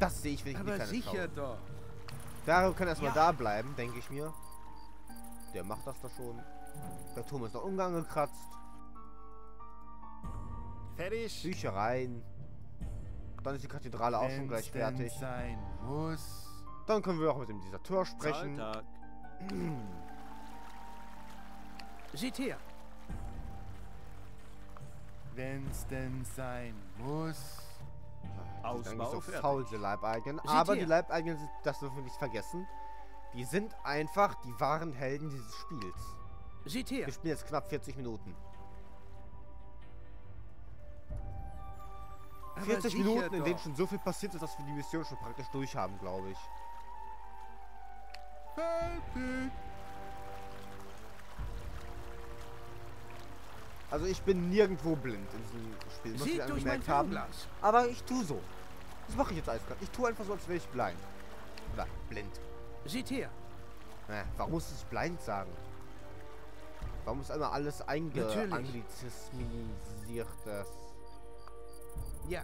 Das sehe ich, wenn ich Aber sicher schaue. doch. Dario kann erstmal Ja. da bleiben, denke ich mir. Der macht das da schon. Der Turm ist noch umgangekratzt. Fertig. Büchereien. Dann ist die Kathedrale auch schon gleich Wenn's fertig. sein muss. Dann können wir auch mit dem Deserteur sprechen. Zahltag. Seht her. Wenn's denn sein muss. Die sind Ausbau eigentlich so faul, diese Leibeigenen. Aber die Leibeigenen, sind, das dürfen wir nicht vergessen, die sind einfach die wahren Helden dieses Spiels. Seht her. Wir spielen jetzt knapp 40 Minuten. Aber 40 sicher Minuten, in denen schon so viel passiert ist, dass wir die Mission schon praktisch durchhaben, glaube ich. Fertig. Also ich bin nirgendwo blind in diesem Spiel, muss ich angemerkt haben. Fernglas. Aber ich tue so. Das mache ich jetzt eiskalt. Ich tue einfach so, als wäre ich blind. Oder blind. Seht her. Äh, warum muss ich blind sagen? Warum ist immer alles Natürlich. eingeanglizismisiert? Ja.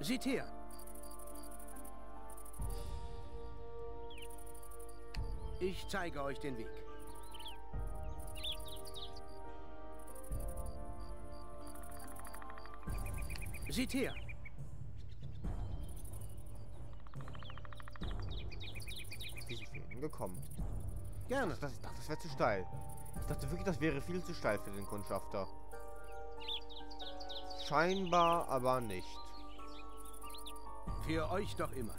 Seht her. Ich zeige euch den Weg. Seht her. Wie sind wir hingekommen? Gerne. Ich dachte, das wäre zu steil. Ich dachte wirklich, das wäre viel zu steil für den Kundschafter. Scheinbar aber nicht. Für euch doch immer.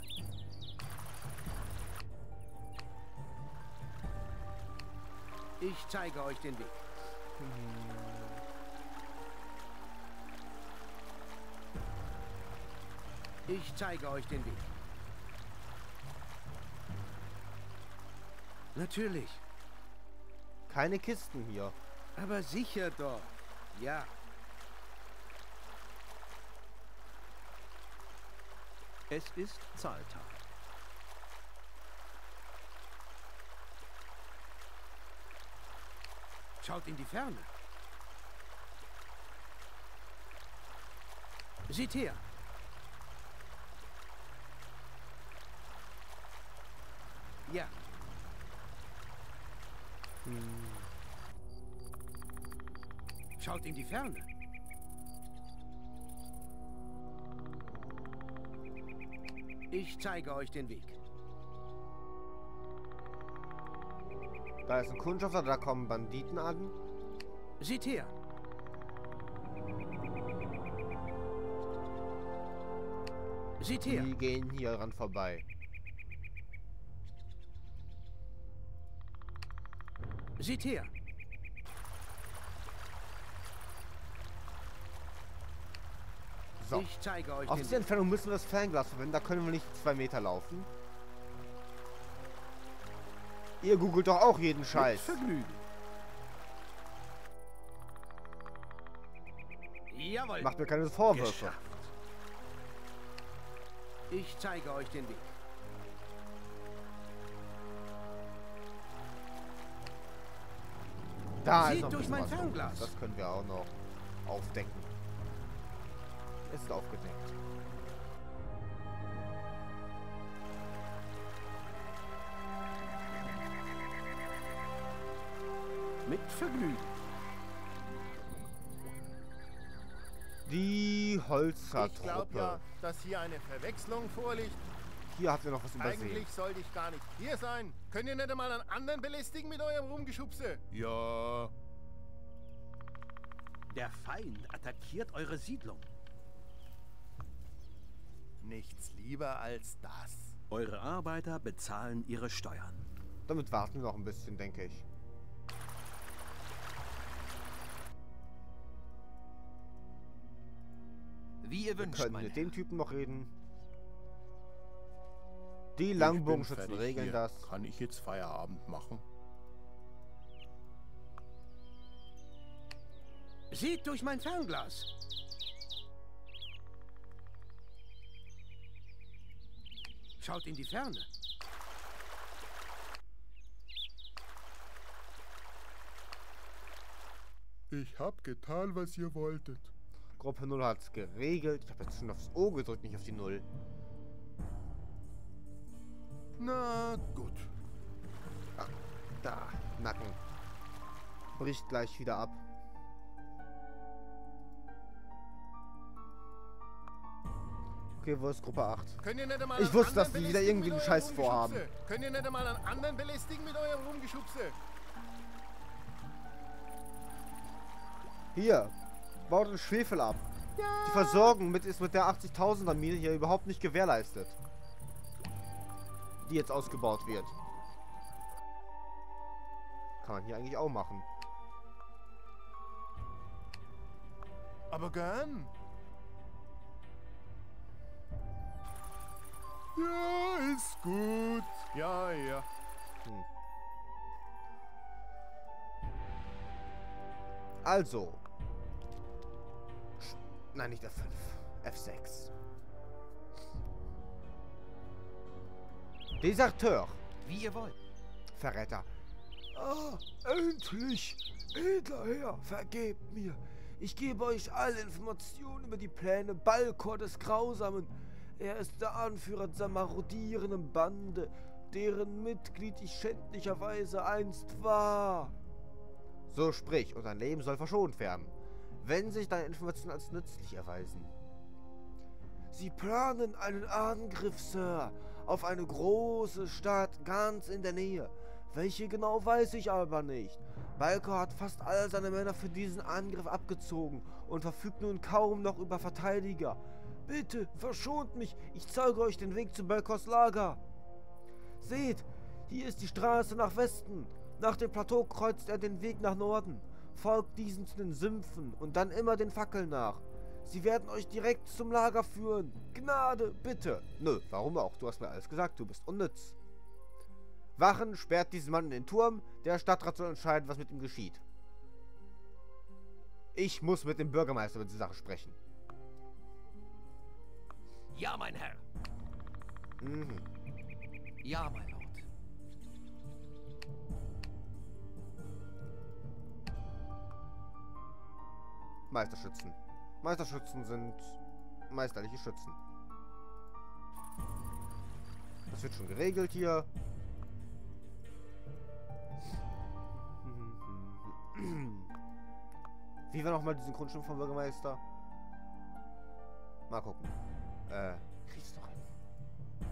Ich zeige euch den Weg. Ich zeige euch den Weg. Natürlich. Keine Kisten hier. Aber sicher doch. Ja. Es ist Zahltag. Schaut in die Ferne. Seht her. Ja, schaut in die Ferne. Ich zeige euch den Weg. Da ist ein Kundschafter, da kommen Banditen an. Seht her. Seht her. Die gehen hier ran vorbei. Seht her. So. Ich zeige euch Auf diese. Entfernung müssen wir das Fernglas verwenden. Da können wir nicht zwei Meter laufen. Ihr googelt doch auch jeden Scheiß. Vergnügen. Jawohl. Macht mir keine Vorwürfe. Geschafft. Ich zeige euch den Weg. Da Seht ist noch ein durch mein was Fernglas. Das können wir auch noch aufdecken. Es ist aufgedeckt. Mit Vergnügen. Die Ich glaube Holzertruppe. ja, dass hier eine Verwechslung vorliegt. Hier habt ihr noch was übersehen. Eigentlich sollte ich gar nicht hier sein. Könnt ihr nicht einmal einen anderen belästigen mit eurem Rumgeschubse? Ja. Der Feind attackiert eure Siedlung. Nichts lieber als das. Eure Arbeiter bezahlen ihre Steuern. Damit warten wir noch ein bisschen, denke ich. Wie ihr Wir wünscht, können mein mit dem Typen noch reden. Die Langbogenschützen regeln hier. das. Kann ich jetzt Feierabend machen? Seht durch mein Fernglas. Schaut in die Ferne. Ich hab getan, was ihr wolltet. Gruppe 0 hat es geregelt. Ich habe jetzt schon aufs O gedrückt, nicht auf die 0. Na gut. Da, Nacken. Bricht gleich wieder ab. Okay, wo ist Gruppe 8? Könnt ihr nicht einmal Ich wusste, dass die wieder irgendwie einen Scheiß vorhaben. Könnt ihr nicht einmal einen anderen belästigen mit eurem Rumgeschubse? Hier, baut den Schwefel ab. Die Versorgung mit ist mit der 80.000er Mine hier überhaupt nicht gewährleistet. Die jetzt ausgebaut wird. Kann man hier eigentlich auch machen. Aber gern. Ja, ist gut. Ja, ja. Also. Nein, nicht F5. F6. Deserteur. Wie ihr wollt. Verräter. Ah, endlich! Edler Herr, vergebt mir. Ich gebe euch alle Informationen über die Pläne Balkor des Grausamen. Er ist der Anführer dieser marodierenden Bande, deren Mitglied ich schändlicherweise einst war. So sprich dein Leben soll verschont werden. Wenn sich deine Informationen als nützlich erweisen. Sie planen einen Angriff, Sir, auf eine große Stadt ganz in der Nähe. Welche genau weiß ich aber nicht. Balkor hat fast all seine Männer für diesen Angriff abgezogen und verfügt nun kaum noch über Verteidiger. Bitte, verschont mich, ich zeige euch den Weg zu Balkors Lager. Seht, hier ist die Straße nach Westen. Nach dem Plateau kreuzt er den Weg nach Norden. Folgt diesen zu den Sümpfen und dann immer den Fackeln nach. Sie werden euch direkt zum Lager führen. Gnade, bitte. Nö, warum auch? Du hast mir alles gesagt, du bist unnütz. Wachen sperrt diesen Mann in den Turm. Der Stadtrat soll entscheiden, was mit ihm geschieht. Ich muss mit dem Bürgermeister über diese Sache sprechen. Ja, mein Herr. Mhm. Ja, mein Lord. Meisterschützen. Meisterschützen sind meisterliche Schützen. Das wird schon geregelt hier. Wie war nochmal diesen Grundschirm vom Bürgermeister? Mal gucken. Äh, kriegst doch hin.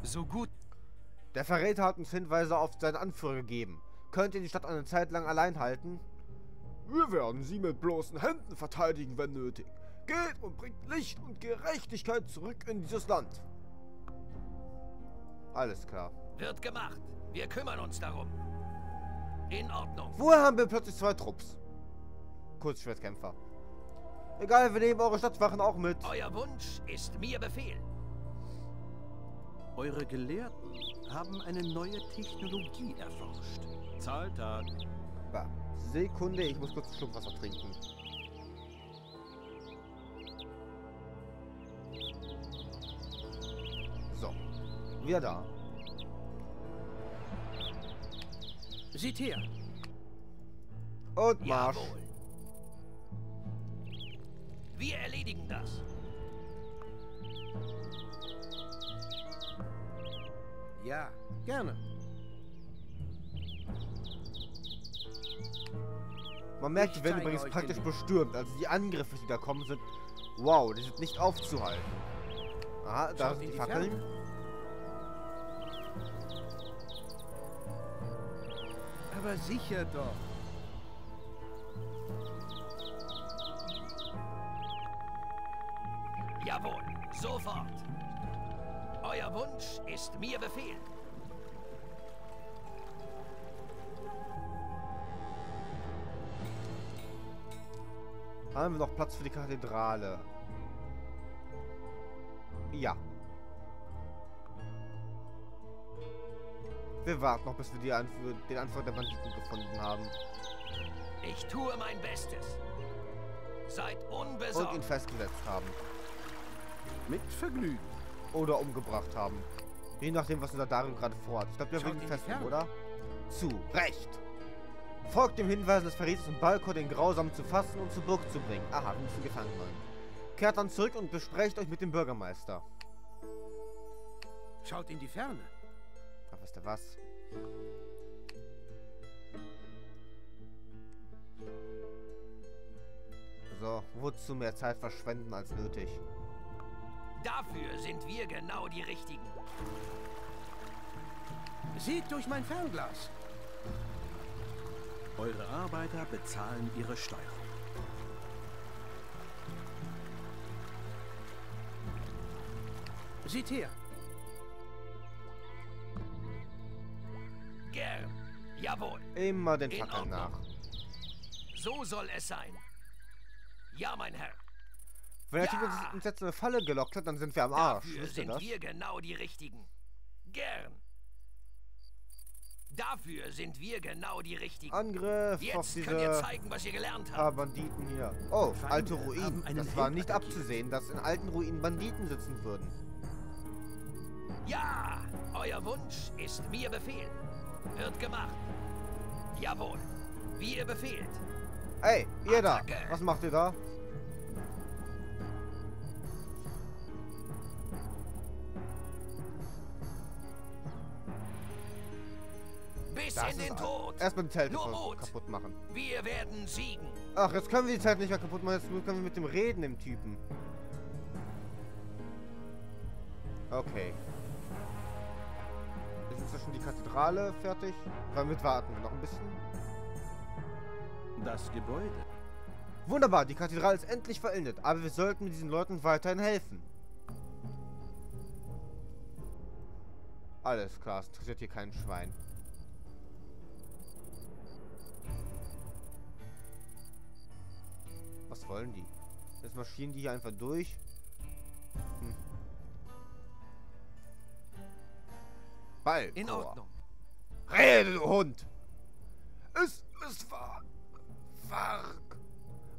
So gut. Der Verräter hat uns Hinweise auf seinen Anführer gegeben. Könnt ihr die Stadt eine Zeit lang allein halten? Wir werden sie mit bloßen Händen verteidigen, wenn nötig. Geht und bringt Licht und Gerechtigkeit zurück in dieses Land. Alles klar. Wird gemacht. Wir kümmern uns darum. In Ordnung. Woher haben wir plötzlich zwei Trupps? Kurzschwertkämpfer. Egal, wir nehmen eure Stadtwachen auch mit. Euer Wunsch ist mir Befehl. Eure Gelehrten haben eine neue Technologie erforscht. Zahltag. Bah, Sekunde, ich muss kurz einen Schluck Wasser trinken. So, wieder da. Seht her. Und Marsch. Jawohl. Wir erledigen das. Ja, gerne. Man merkt, die Ich werden übrigens praktisch bestürmt. Also die Angriffe, die da kommen, sind... Wow, die sind nicht aufzuhalten. Aha, da Schaut sind in die die Fackeln. Ferne. Aber sicher doch. Jawohl. Sofort. Euer Wunsch ist mir Befehl. Haben wir noch Platz für die Kathedrale? Ja. Wir warten noch, bis wir die Anführ den Anführer der Banditen gefunden haben. Ich tue mein Bestes. Seid Und ihn unbesorgt. festgesetzt haben. Mit Vergnügen. Oder umgebracht haben. Je nachdem, was unser Dario gerade vorhat. Ich glaube, wir will ihn Ferne. oder? Zu Recht. Folgt dem Hinweis des Verräters und Balkor, den Grausamen zu fassen und zur Burg zu bringen. Aha, wir müssen gefangen nehmen. Kehrt dann zurück und besprecht euch mit dem Bürgermeister. Schaut in die Ferne. Ach, wisst ihr was? So, wozu mehr Zeit verschwenden als nötig? Dafür sind wir genau die Richtigen. Seht durch mein Fernglas. Eure Arbeiter bezahlen ihre Steuern. Seht her. Gern. Jawohl. Immer den Fackeln nach. So soll es sein. Ja, mein Herr. Wenn der Typ Ja. uns, uns jetzt in eine Falle gelockt hat, dann sind wir am Arsch. Dafür sind das? wir genau die Richtigen. Gern. Dafür sind wir genau die Richtigen. Angriff auf Jetzt könnt ihr diese zeigen, was ihr gelernt paar habt. Banditen hier. Oh, Feinde alte Ruinen. Das war nicht abzusehen, dass in alten Ruinen Banditen sitzen würden. Ja, euer Wunsch ist mir Befehl. Wird gemacht. Jawohl. Wie ihr befehlt. Ey, ihr da! Attacke. Was macht ihr da? Bis Das in den Tod. Erstmal die Zelte kaputt machen. Wir werden siegen. Ach, jetzt können wir die Zeit nicht mehr kaputt machen, jetzt können wir mit dem reden, dem Typen. Okay. Jetzt ist ja schon die Kathedrale fertig. Damit warten wir noch ein bisschen. Das Gebäude. Wunderbar, die Kathedrale ist endlich vollendet, aber wir sollten diesen Leuten weiterhin helfen. Alles klar, es interessiert hier kein Schwein. Was wollen die? Jetzt marschieren die hier einfach durch. Hm. Ball. In Ordnung. Rede, du Hund! Es ist wahr. Warg.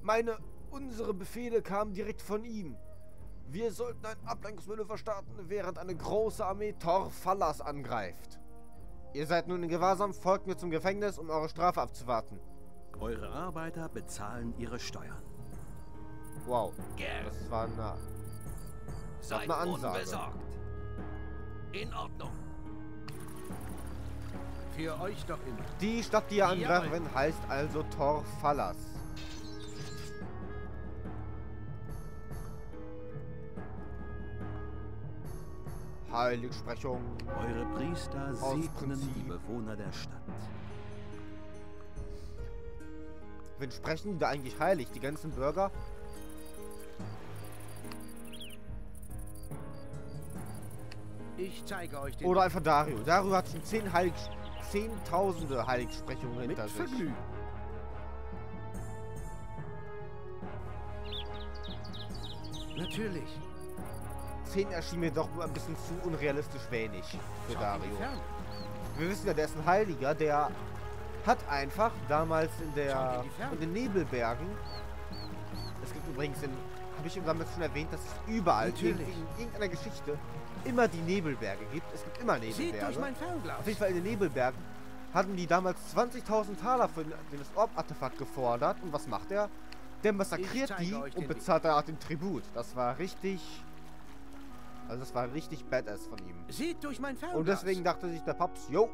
Meine, unsere Befehle kamen direkt von ihm. Wir sollten ein Ablenkungsmanöver starten, während eine große Armee Torfallas angreift. Ihr seid nun in Gewahrsam, folgt mir zum Gefängnis, um eure Strafe abzuwarten. Eure Arbeiter bezahlen ihre Steuern. Wow, das war nah. Seid eine Ansage. unbesorgt. In Ordnung. Für euch doch immer. Die Stadt, die ihr angreifen, heißt also Torfallas. Heiligsprechung. Eure Priester segnen die Bewohner der Stadt. Wen sprechen die da eigentlich heilig? Die ganzen Bürger? Ich zeige euch den Oder einfach Dario. Dario hat schon zehn Heilig zehntausende Heiligsprechungen mit hinter sich. Vergnügen. Natürlich. Zehn erschien mir doch ein bisschen zu unrealistisch wenig für Schaut in Dario. Wir wissen ja, der ist ein Heiliger, der hat einfach damals in der in den Nebelbergen. Es gibt übrigens in, habe ich damals schon erwähnt, dass es überall in, Natürlich. in irgendeiner Geschichte immer die Nebelberge gibt. Es gibt immer Seht Nebelberge. durch mein Fernglas. Auf jeden Fall in den Nebelbergen hatten die damals 20.000 Taler für das Orb-Artefakt gefordert. Und was macht er? Der massakriert die und bezahlt danach den Tribut. Das war richtig... Also das war richtig badass von ihm. Seht durch mein Fernglas. Und deswegen dachte sich der Paps, jo,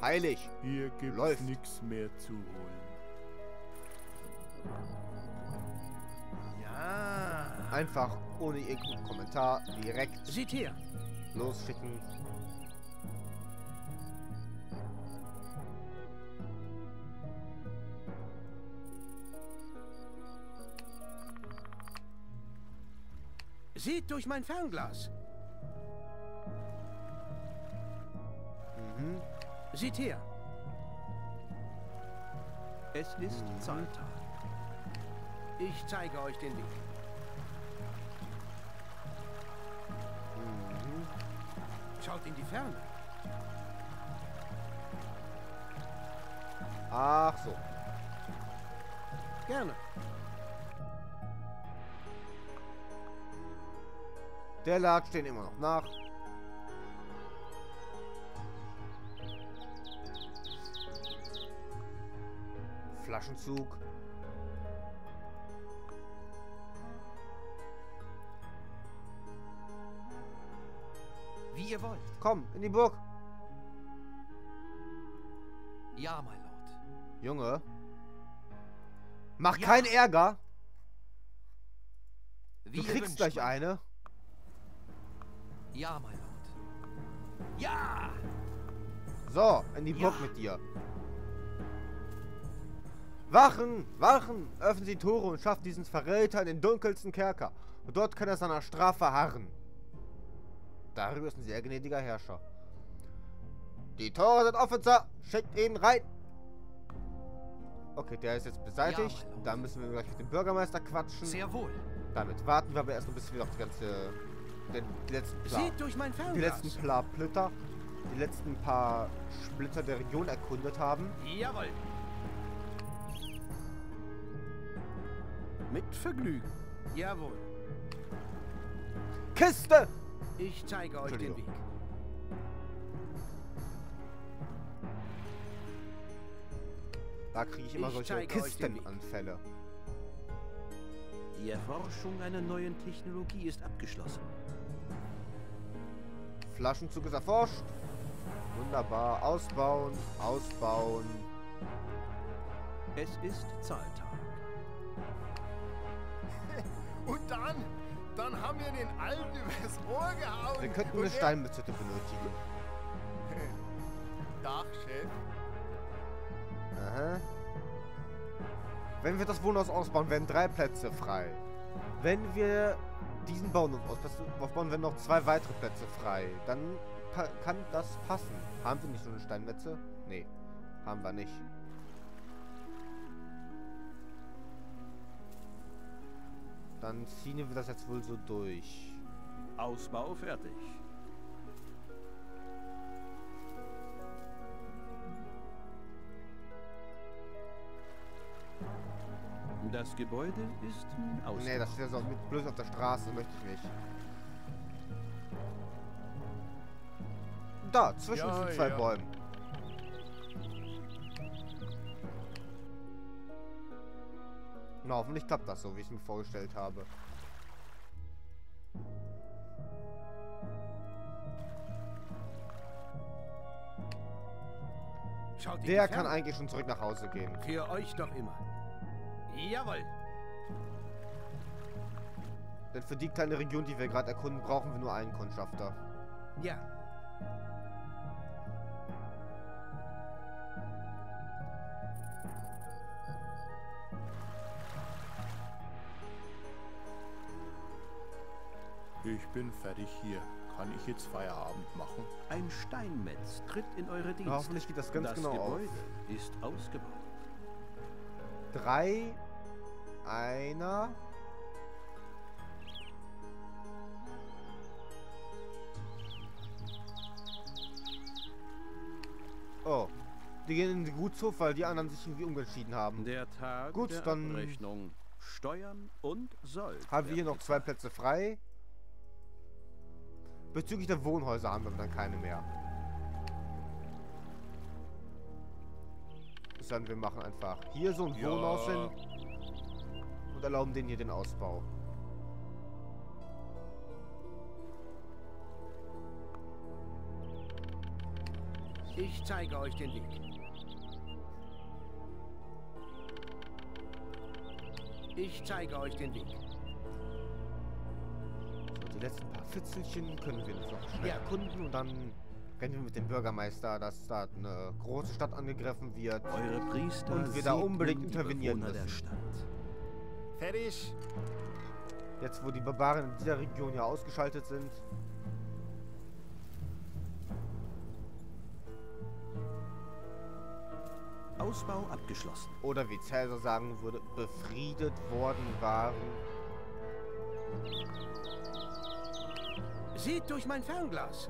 heilig. Hier gibt's Läuft. nichts mehr zu holen. Einfach ohne irgendeinen Kommentar direkt Seht her. losschicken. Seht durch mein Fernglas. Mhm. Seht her. Es ist Mhm. Zahltag. Ich zeige euch den Weg. dort in die Ferne. Ach so. Gerne. Der lag stehen immer noch nach. Flaschenzug. Wie ihr wollt. Komm, in die Burg. Ja, mein Lord. Junge. Mach Ja. keinen Ärger. Wie Du ihr kriegst gleich mein- eine. Ja, mein Lord. Ja! So, in die Burg Ja. mit dir. Wachen! Wachen! Öffnen Sie Tore und schaffen diesen Verräter in den dunkelsten Kerker. Und dort kann er seiner Strafe harren. Darüber ist ein sehr gnädiger Herrscher. Die Tore sind offen, Sir. Schickt ihn rein. Okay, der ist jetzt beseitigt. Ja. Dann müssen wir gleich mit dem Bürgermeister quatschen. Sehr wohl. Damit warten wir aber erstmal, bis wir noch die ganze... Den, die letzten Pla Seht durch mein die letzten paar Splitter, die letzten paar Splitter der Region erkundet haben. Jawohl. Mit Vergnügen. Jawohl. Kiste! Ich zeige euch den Weg. Da kriege ich immer Ich solche. Kistenanfälle. Die Erforschung einer neuen Technologie ist abgeschlossen. Flaschenzug ist erforscht. Wunderbar. Ausbauen, ausbauen. Es ist Zahltag. Und dann, dann haben wir den Alten übers Ohr gehauen. Wir könnten eine Steinmütze benötigen. Dachchef. Aha. Wenn wir das Wohnhaus ausbauen, werden drei Plätze frei. Wenn wir diesen Bauernhof aus- aufbauen, werden noch zwei weitere Plätze frei. Dann kann das passen. Haben wir nicht so eine Steinmetze? Nee, haben wir nicht. Dann ziehen wir das jetzt wohl so durch. Ausbau fertig. Das Gebäude ist nun ausgebaut. Nee, das steht so mit bloß auf der Straße, möchte ich nicht. Da, zwischen Ja, diesen zwei ja. Bäumen. Na, hoffentlich klappt das so, wie ich es mir vorgestellt habe. Der kann eigentlich schon zurück nach Hause gehen. Für euch doch immer. Jawohl. Denn für die kleine Region, die wir gerade erkunden, brauchen wir nur einen Kundschafter. Ja. Bin fertig hier. Kann ich jetzt Feierabend machen? Ein Steinmetz tritt in eure Dienste. hoffentlich geht das ganz das genau auf. Gebäude ist ausgebaut. Drei, einer. Oh. Die gehen in den Gutshof, weil die anderen sich irgendwie umentschieden haben. Der Tag Gut, der dann- Abrechnung. Steuern und Soll. Haben wir hier noch zwei. Plätze frei? Bezüglich der Wohnhäuser haben wir dann keine mehr. Sondern wir machen einfach hier so ein Ja. Wohnhaus hin und erlauben denen hier den Ausbau. Ich zeige euch den Weg. Ich zeige euch den Weg. So, die letzten paar Fitzelchen können wir noch schnell Ja. erkunden und dann rennen wir mit dem Bürgermeister, dass da eine große Stadt angegriffen wird. Eure Priester Und wir da unbedingt intervenieren müssen. Stadt. Fertig. Jetzt, wo die Barbaren in dieser Region ja ausgeschaltet sind. Ausbau abgeschlossen. Oder wie Cäsar sagen würde, befriedet worden waren. Seht durch mein Fernglas.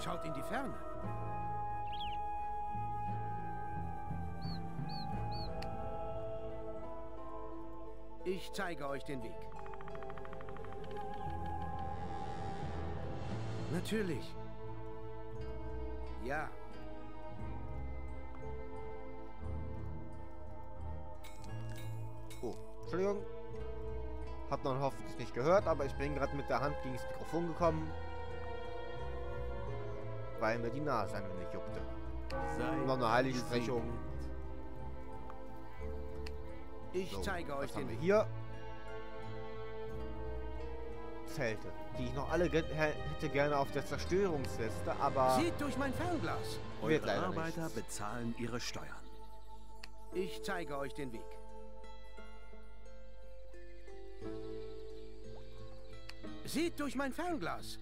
Schaut in die Ferne. Ich zeige euch den Weg. Natürlich. Ja. Oh, Entschuldigung. Hat man hoffentlich nicht gehört, aber ich bin gerade mit der Hand gegen das Mikrofon gekommen. Weil mir die Nase ein wenig juckte. Seid Noch eine Heiligsprechung. Ich So, zeige euch haben den wir hier? Zelte, die ich noch alle ge hä- hätte gerne auf der Zerstörungsliste, aber Seht durch mein Fernglas. Eure Arbeiter bezahlen ihre Steuern. Ich zeige euch den Weg. Seht durch mein Fernglas.